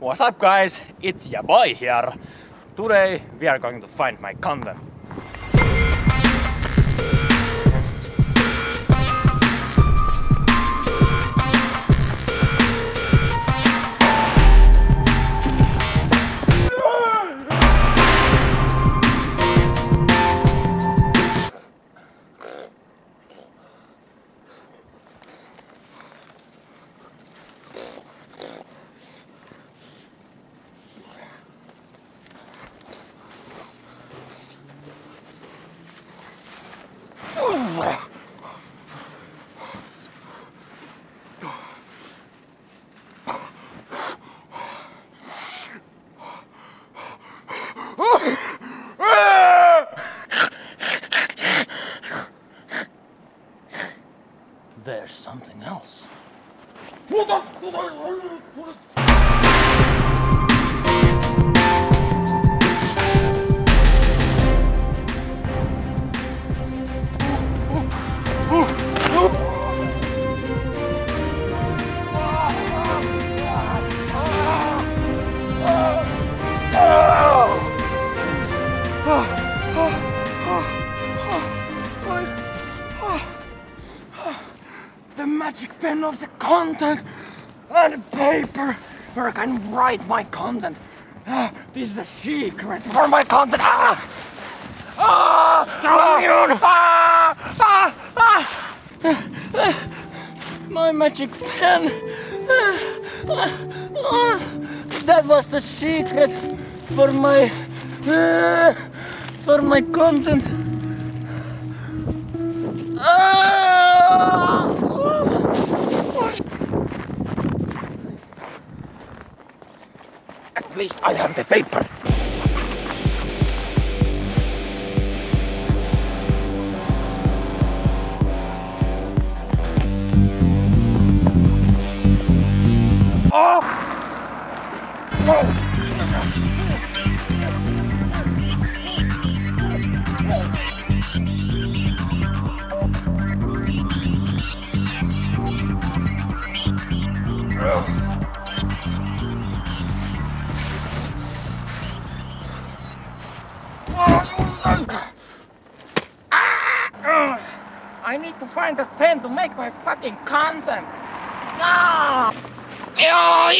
What's up guys, it's your boy here. Today we are going to find my content. There's something else. The magic pen of the content and paper where I can write my content. Ah, this is the secret for my content. Ah! Ah! Ah! Ah! Ah! Ah! My magic pen. Ah! That was the secret for my for my content. Ah! At least I have the paper. Oh! oh! I need to find a pen to make my fucking content. Ah! Oh,